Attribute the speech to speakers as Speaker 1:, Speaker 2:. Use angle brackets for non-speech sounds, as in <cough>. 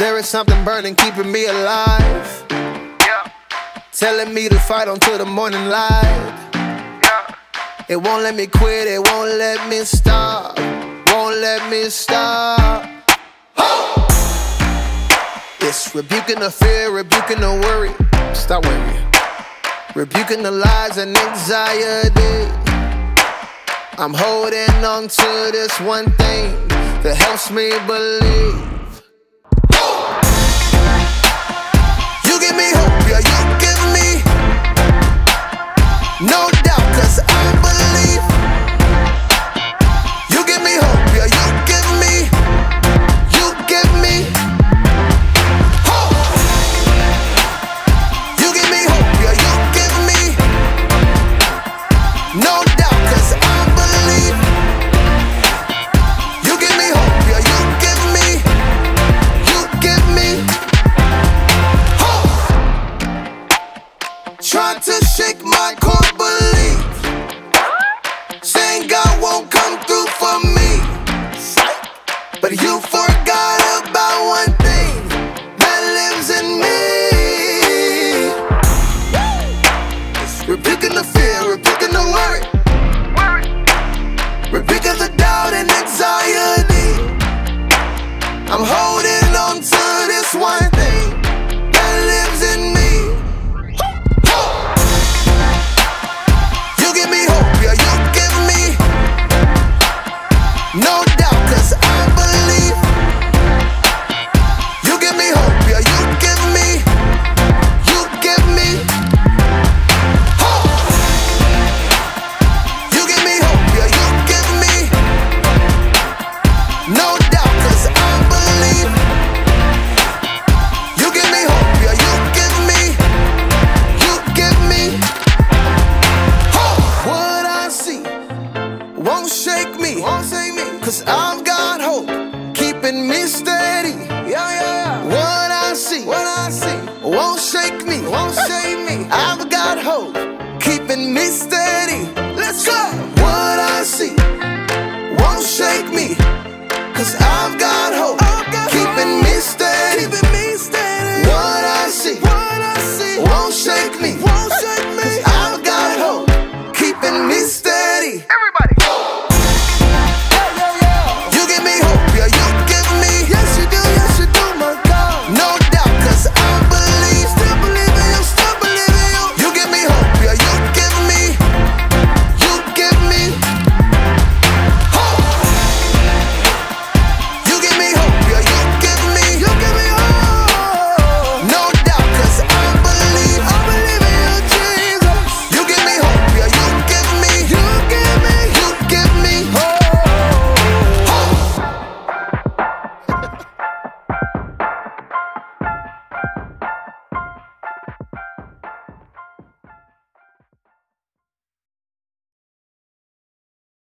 Speaker 1: There is something burning, keeping me alive.
Speaker 2: Yeah,
Speaker 1: Telling me to fight until the morning light.
Speaker 2: yeah.
Speaker 1: It won't let me quit, it won't let me stop. Won't let me stop. It's rebuking the fear, rebuking the worry. Stop worrying. Rebuking the lies and anxiety. I'm holding on to this one thing that helps me believe. Give me hope, yeah, you I've got hope keeping me steady. Yeah, yeah, yeah. What I see, what I see won't shake me, won't <laughs> shake me. I've got hope keeping me steady. Let's go. What I see won't shake me, cause I've got hope.